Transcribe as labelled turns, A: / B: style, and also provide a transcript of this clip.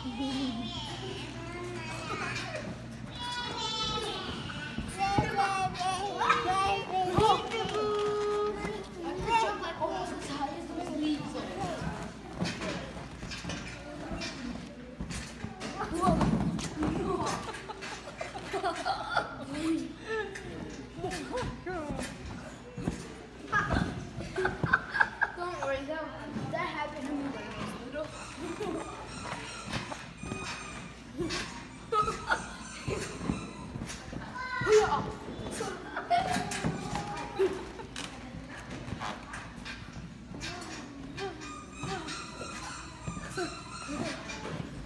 A: 우와. やった